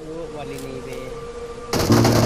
वो वाली नहीं बे